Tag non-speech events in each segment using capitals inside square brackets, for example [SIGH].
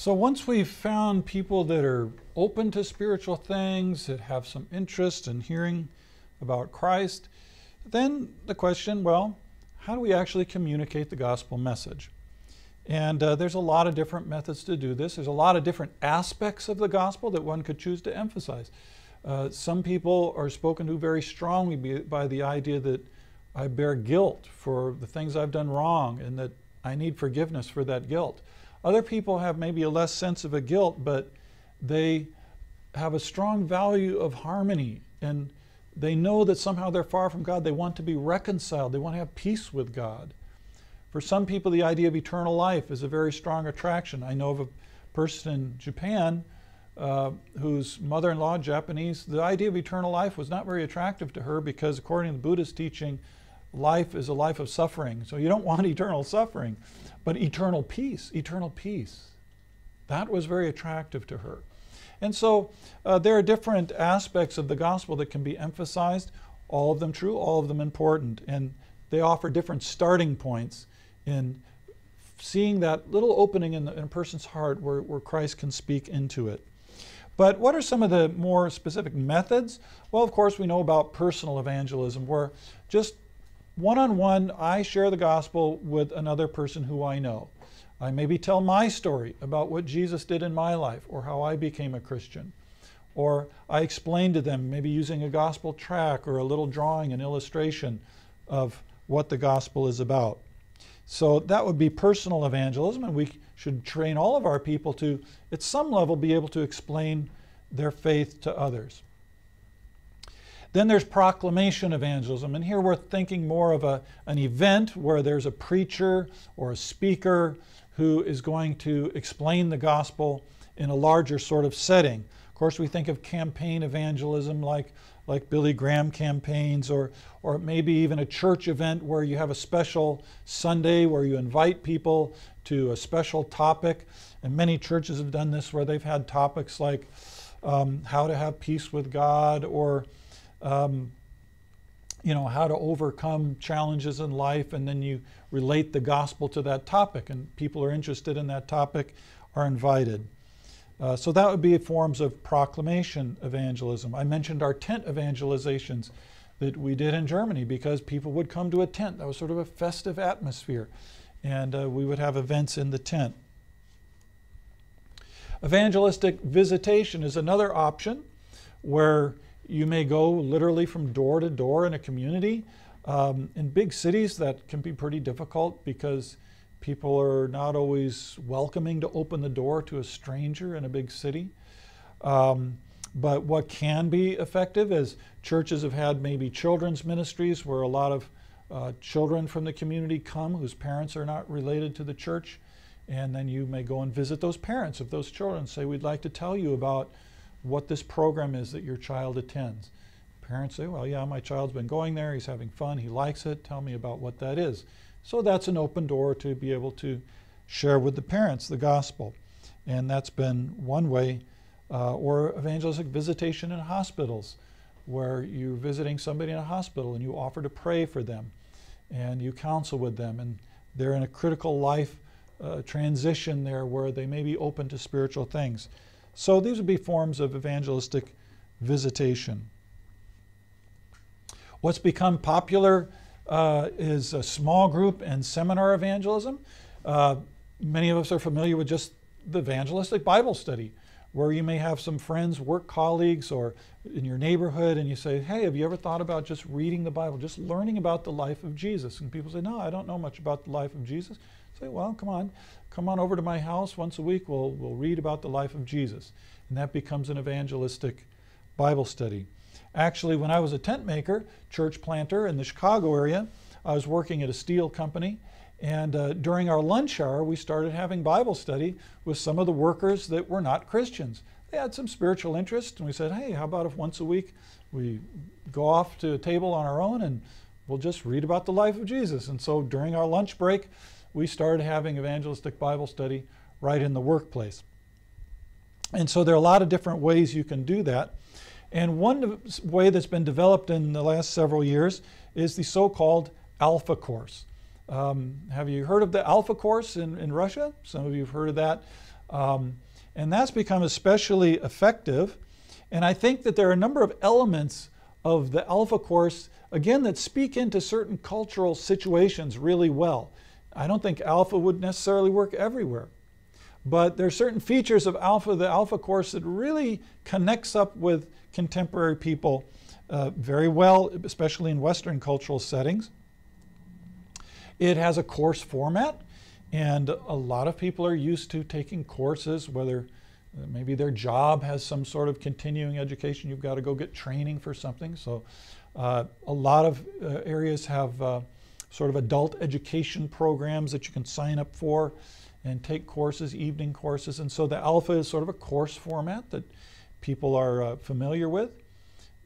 So once we've found people that are open to spiritual things, that have some interest in hearing about Christ, then the question, well, how do we actually communicate the gospel message? And uh, there's a lot of different methods to do this. There's a lot of different aspects of the gospel that one could choose to emphasize. Uh, some people are spoken to very strongly by the idea that I bear guilt for the things I've done wrong and that I need forgiveness for that guilt. Other people have maybe a less sense of a guilt, but they have a strong value of harmony and they know that somehow they're far from God. They want to be reconciled, they want to have peace with God. For some people, the idea of eternal life is a very strong attraction. I know of a person in Japan uh, whose mother in law, Japanese, the idea of eternal life was not very attractive to her because, according to the Buddhist teaching, life is a life of suffering. So you don't want [LAUGHS] eternal suffering, but eternal peace, eternal peace. That was very attractive to her. And so uh, there are different aspects of the gospel that can be emphasized, all of them true, all of them important. And they offer different starting points in seeing that little opening in, the, in a person's heart where, where Christ can speak into it. But what are some of the more specific methods? Well, of course, we know about personal evangelism, where just one on one, I share the gospel with another person who I know. I maybe tell my story about what Jesus did in my life or how I became a Christian. Or I explain to them, maybe using a gospel tract or a little drawing, an illustration of what the gospel is about. So that would be personal evangelism, and we should train all of our people to, at some level, be able to explain their faith to others. Then there's proclamation evangelism, and here we're thinking more of a, an event where there's a preacher or a speaker who is going to explain the gospel in a larger sort of setting. Of course, we think of campaign evangelism like like Billy Graham campaigns, or, or maybe even a church event where you have a special Sunday where you invite people to a special topic. And many churches have done this where they've had topics like um, how to have peace with God or um, you know how to overcome challenges in life and then you relate the gospel to that topic and people are interested in that topic are invited uh, so that would be forms of proclamation evangelism. I mentioned our tent evangelizations that we did in Germany because people would come to a tent. That was sort of a festive atmosphere. And uh, we would have events in the tent. Evangelistic visitation is another option where you may go literally from door to door in a community. Um, in big cities, that can be pretty difficult because People are not always welcoming to open the door to a stranger in a big city. Um, but what can be effective is churches have had maybe children's ministries where a lot of uh, children from the community come whose parents are not related to the church. And then you may go and visit those parents of those children. Say, we'd like to tell you about what this program is that your child attends. Parents say, well, yeah, my child's been going there. He's having fun. He likes it. Tell me about what that is. So that's an open door to be able to share with the parents the gospel. And that's been one way. Uh, or evangelistic visitation in hospitals, where you're visiting somebody in a hospital and you offer to pray for them and you counsel with them. And they're in a critical life uh, transition there where they may be open to spiritual things. So these would be forms of evangelistic visitation. What's become popular uh, is a small group and seminar evangelism. Uh, many of us are familiar with just the evangelistic Bible study, where you may have some friends, work colleagues, or in your neighborhood, and you say, Hey, have you ever thought about just reading the Bible, just learning about the life of Jesus? And people say, No, I don't know much about the life of Jesus. I say, Well, come on, come on over to my house once a week, we'll, we'll read about the life of Jesus. And that becomes an evangelistic Bible study. Actually, when I was a tent maker, church planter in the Chicago area, I was working at a steel company. And uh, during our lunch hour, we started having Bible study with some of the workers that were not Christians. They had some spiritual interest, and we said, hey, how about if once a week we go off to a table on our own and we'll just read about the life of Jesus? And so during our lunch break, we started having evangelistic Bible study right in the workplace. And so there are a lot of different ways you can do that. And one way that's been developed in the last several years is the so called Alpha Course. Um, have you heard of the Alpha Course in, in Russia? Some of you have heard of that. Um, and that's become especially effective. And I think that there are a number of elements of the Alpha course, again, that speak into certain cultural situations really well. I don't think Alpha would necessarily work everywhere. But there are certain features of Alpha, the Alpha course, that really connects up with contemporary people uh, very well, especially in Western cultural settings. It has a course format, and a lot of people are used to taking courses, whether uh, maybe their job has some sort of continuing education. You've got to go get training for something. So, uh, a lot of uh, areas have uh, sort of adult education programs that you can sign up for and take courses, evening courses. And so the Alpha is sort of a course format that people are uh, familiar with.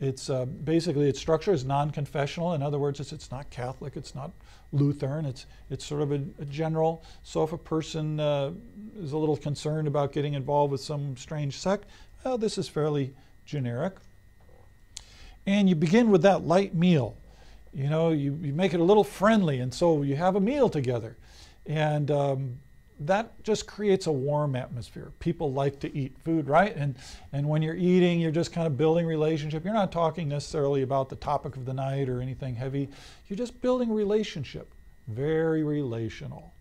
It's uh, basically its structure is non-confessional. In other words, it's, it's not Catholic, it's not Lutheran. It's it's sort of a, a general. So if a person uh, is a little concerned about getting involved with some strange sect, well, this is fairly generic. And you begin with that light meal. You know, you, you make it a little friendly, and so you have a meal together. And um, that just creates a warm atmosphere. People like to eat food, right? And and when you're eating, you're just kind of building relationship. You're not talking necessarily about the topic of the night or anything heavy. You're just building relationship. Very relational.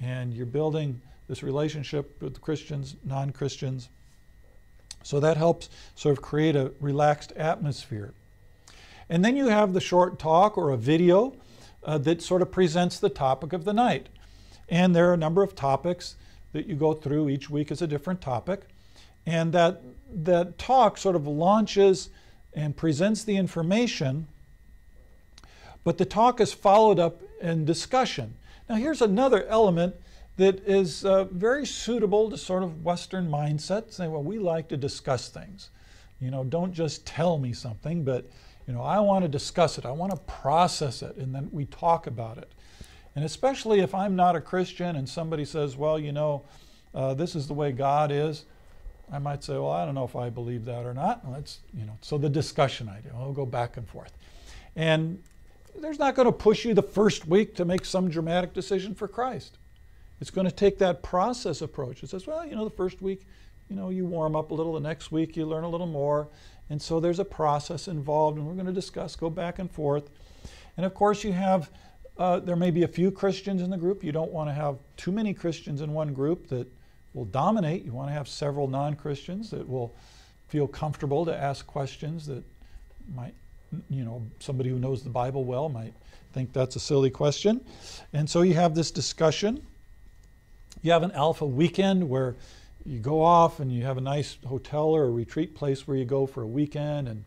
And you're building this relationship with Christians, non-Christians. So that helps sort of create a relaxed atmosphere. And then you have the short talk or a video uh, that sort of presents the topic of the night. And there are a number of topics that you go through. Each week is a different topic. And that, that talk sort of launches and presents the information, but the talk is followed up in discussion. Now, here's another element that is uh, very suitable to sort of Western mindset. Say, well, we like to discuss things. You know, don't just tell me something, but, you know, I want to discuss it. I want to process it, and then we talk about it. And especially if I'm not a Christian and somebody says, well, you know, uh, this is the way God is, I might say, well, I don't know if I believe that or not. Let's, you know, so the discussion idea, we'll go back and forth. And there's not going to push you the first week to make some dramatic decision for Christ. It's going to take that process approach. It says, well, you know, the first week, you know, you warm up a little, the next week you learn a little more. And so there's a process involved, and we're going to discuss, go back and forth. And of course, you have uh, there may be a few Christians in the group. You don't want to have too many Christians in one group that will dominate. You want to have several non Christians that will feel comfortable to ask questions that might, you know, somebody who knows the Bible well might think that's a silly question. And so you have this discussion. You have an alpha weekend where you go off and you have a nice hotel or a retreat place where you go for a weekend and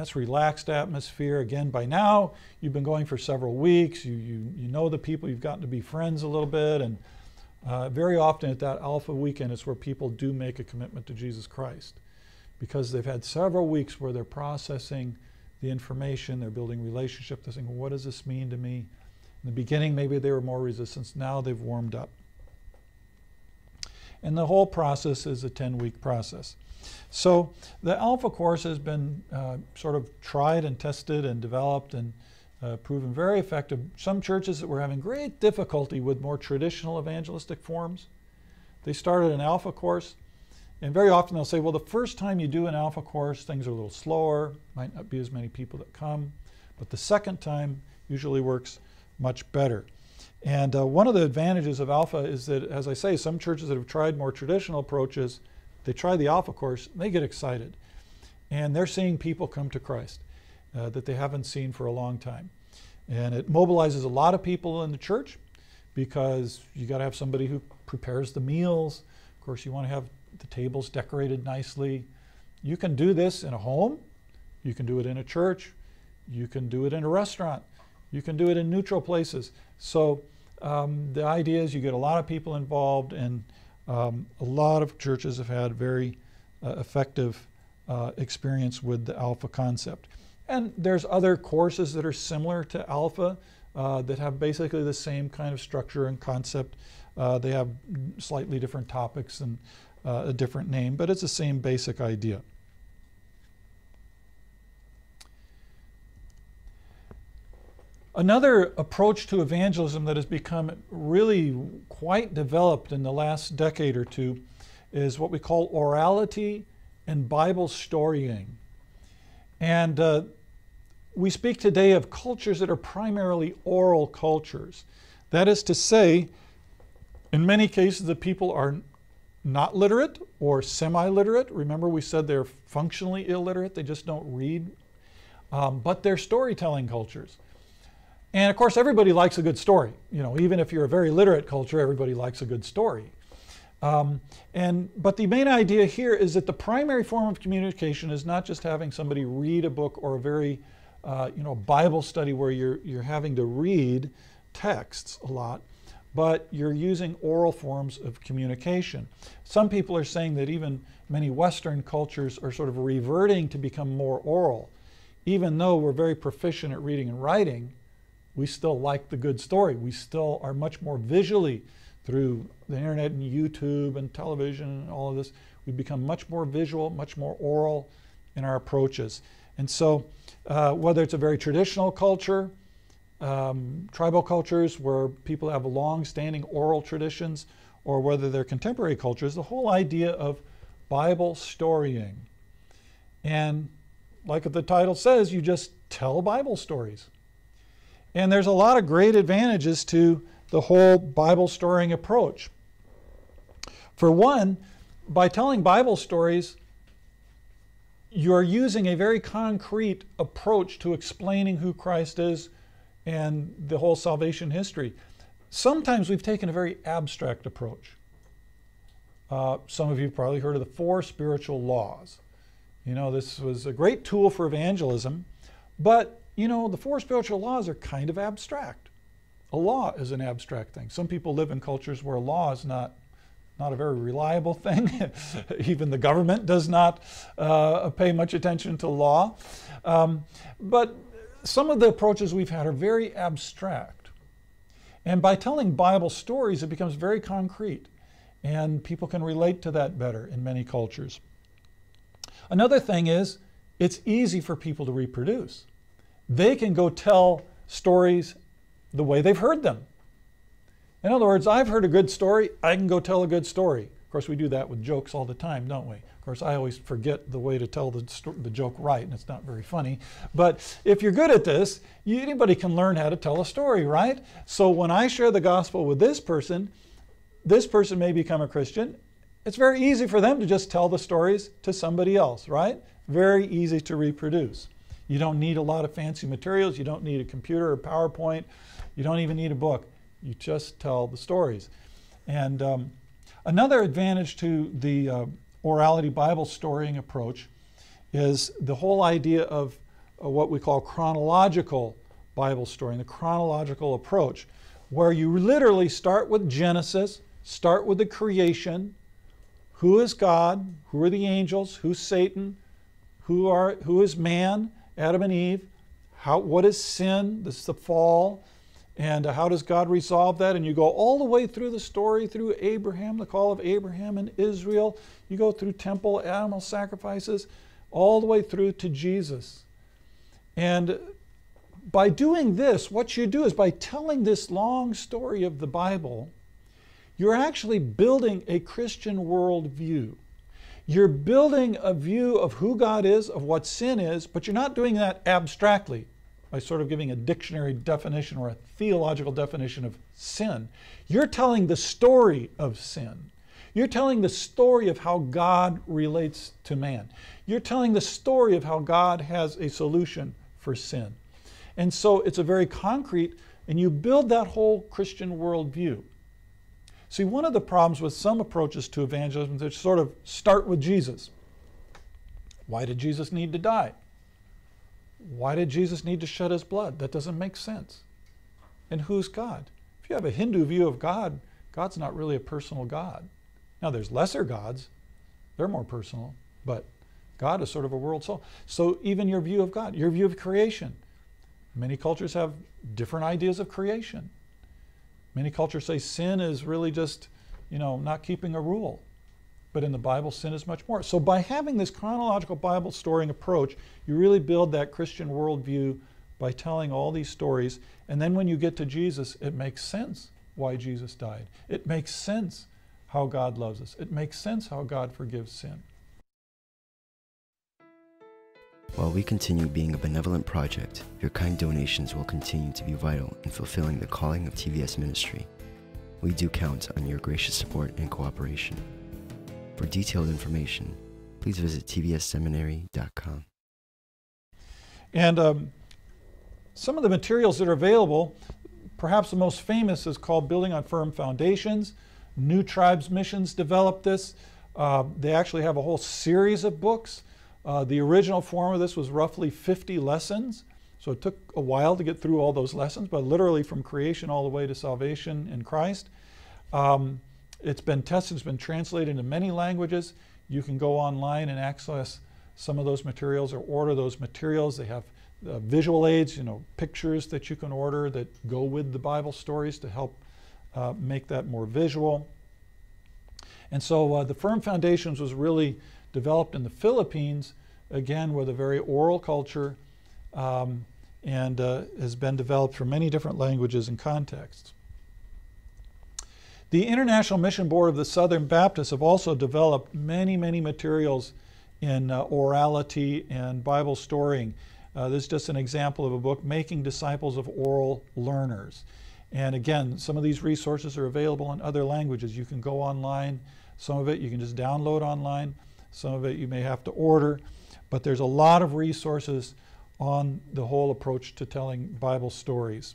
that's relaxed atmosphere. Again, by now, you've been going for several weeks. You, you, you know the people, you've gotten to be friends a little bit. And uh, very often at that Alpha weekend, it's where people do make a commitment to Jesus Christ because they've had several weeks where they're processing the information, they're building relationship, they're saying, well, what does this mean to me? In the beginning, maybe they were more resistant. Now they've warmed up. And the whole process is a 10 week process. So the Alpha course has been uh, sort of tried and tested and developed and uh, proven very effective. Some churches that were having great difficulty with more traditional evangelistic forms, they started an Alpha course. And very often they'll say, well, the first time you do an Alpha course, things are a little slower, might not be as many people that come. But the second time usually works much better. And uh, one of the advantages of Alpha is that, as I say, some churches that have tried more traditional approaches they try the Alpha course, they get excited. And they're seeing people come to Christ uh, that they haven't seen for a long time. And it mobilizes a lot of people in the church because you got to have somebody who prepares the meals. Of course, you want to have the tables decorated nicely. You can do this in a home, you can do it in a church, you can do it in a restaurant, you can do it in neutral places. So um, the idea is you get a lot of people involved and um, a lot of churches have had very uh, effective uh, experience with the Alpha concept. And there's other courses that are similar to Alpha uh, that have basically the same kind of structure and concept. Uh, they have slightly different topics and uh, a different name, but it's the same basic idea. Another approach to evangelism that has become really quite developed in the last decade or two is what we call orality and Bible storying. And uh, we speak today of cultures that are primarily oral cultures. That is to say, in many cases, the people are not literate or semi literate. Remember, we said they're functionally illiterate, they just don't read. Um, but they're storytelling cultures. And of course, everybody likes a good story. You know, even if you're a very literate culture, everybody likes a good story. Um, and but the main idea here is that the primary form of communication is not just having somebody read a book or a very, uh, you know, Bible study where you're you're having to read texts a lot, but you're using oral forms of communication. Some people are saying that even many Western cultures are sort of reverting to become more oral, even though we're very proficient at reading and writing we still like the good story. We still are much more visually through the internet and YouTube and television and all of this. We become much more visual, much more oral in our approaches. And so, uh, whether it's a very traditional culture, um, tribal cultures where people have long standing oral traditions, or whether they're contemporary cultures, the whole idea of Bible storying. And like the title says, you just tell Bible stories. And there's a lot of great advantages to the whole Bible storying approach. For one, by telling Bible stories, you're using a very concrete approach to explaining who Christ is and the whole salvation history. Sometimes we've taken a very abstract approach. Uh, some of you probably heard of the four spiritual laws. You know, this was a great tool for evangelism, but you know, the four spiritual laws are kind of abstract. A law is an abstract thing. Some people live in cultures where law is not not a very reliable thing. [LAUGHS] Even the government does not uh, pay much attention to law. Um, but some of the approaches we've had are very abstract. And by telling Bible stories, it becomes very concrete. And people can relate to that better in many cultures. Another thing is, it's easy for people to reproduce they can go tell stories the way they've heard them. In other words, I've heard a good story, I can go tell a good story. Of course, we do that with jokes all the time, don't we? Of course, I always forget the way to tell the, the joke right, and it's not very funny. But if you're good at this, you, anybody can learn how to tell a story, right? So when I share the gospel with this person, this person may become a Christian. It's very easy for them to just tell the stories to somebody else, right? Very easy to reproduce. You don't need a lot of fancy materials. You don't need a computer or PowerPoint. You don't even need a book. You just tell the stories. And um, another advantage to the uh, orality Bible storying approach is the whole idea of uh, what we call chronological Bible storying, the chronological approach, where you literally start with Genesis, start with the creation. Who is God? Who are the angels? Who's Satan? Who, are, who is man? Adam and Eve. How, what is sin? This is the fall. And uh, how does God resolve that? And you go all the way through the story, through Abraham, the call of Abraham and Israel. You go through temple, animal sacrifices, all the way through to Jesus. And by doing this, what you do is by telling this long story of the Bible, you're actually building a Christian worldview. You're building a view of who God is, of what sin is, but you're not doing that abstractly by sort of giving a dictionary definition or a theological definition of sin. You're telling the story of sin. You're telling the story of how God relates to man. You're telling the story of how God has a solution for sin. And so it's a very concrete, and you build that whole Christian worldview. See, one of the problems with some approaches to evangelism is sort of start with Jesus. Why did Jesus need to die? Why did Jesus need to shed his blood? That doesn't make sense. And who's God? If you have a Hindu view of God, God's not really a personal God. Now, there's lesser gods, they're more personal, but God is sort of a world soul. So, even your view of God, your view of creation, many cultures have different ideas of creation. Many cultures say sin is really just, you know, not keeping a rule. But in the Bible, sin is much more. So by having this chronological Bible storying approach, you really build that Christian worldview by telling all these stories. And then when you get to Jesus, it makes sense why Jesus died. It makes sense how God loves us. It makes sense how God forgives sin. While we continue being a benevolent project, your kind donations will continue to be vital in fulfilling the calling of TVS ministry. We do count on your gracious support and cooperation. For detailed information, please visit tvsseminary.com. And um, some of the materials that are available, perhaps the most famous is called Building on Firm Foundations. New Tribes Missions developed this. Uh, they actually have a whole series of books. Uh, the original form of this was roughly 50 lessons. So it took a while to get through all those lessons, but literally from creation all the way to salvation in Christ. Um, it's been tested, it's been translated into many languages. You can go online and access some of those materials or order those materials. They have uh, visual aids, you know, pictures that you can order that go with the Bible stories to help uh, make that more visual. And so uh, the Firm Foundations was really developed in the Philippines, again, with a very oral culture, um, and uh, has been developed for many different languages and contexts. The International Mission Board of the Southern Baptists have also developed many, many materials in uh, orality and Bible storying. Uh, this is just an example of a book, Making Disciples of Oral Learners. And again, some of these resources are available in other languages. You can go online. Some of it you can just download online. Some of it you may have to order. But there's a lot of resources on the whole approach to telling Bible stories.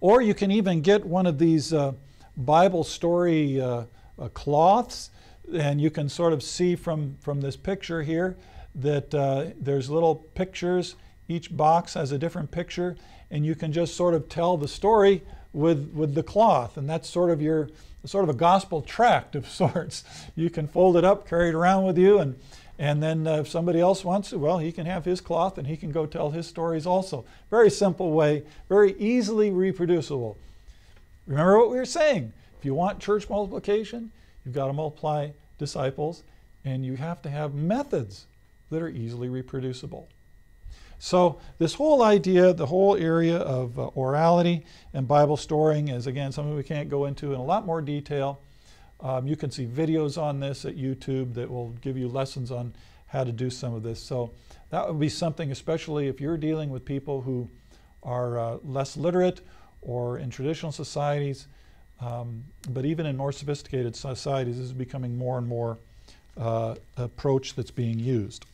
Or you can even get one of these uh, Bible story uh, uh, cloths, and you can sort of see from, from this picture here that uh, there's little pictures. Each box has a different picture, and you can just sort of tell the story with, with the cloth. And that's sort of your sort of a gospel tract of [LAUGHS] sorts. You can fold it up, carry it around with you, and and then uh, if somebody else wants to, well, he can have his cloth and he can go tell his stories also. Very simple way, very easily reproducible. Remember what we were saying. If you want church multiplication, you've got to multiply disciples and you have to have methods that are easily reproducible. So, this whole idea, the whole area of uh, orality and Bible storying is again something we can't go into in a lot more detail. Um, you can see videos on this at YouTube that will give you lessons on how to do some of this. So that would be something, especially if you're dealing with people who are uh, less literate or in traditional societies, um, but even in more sophisticated societies, this is becoming more and more uh, approach that's being used.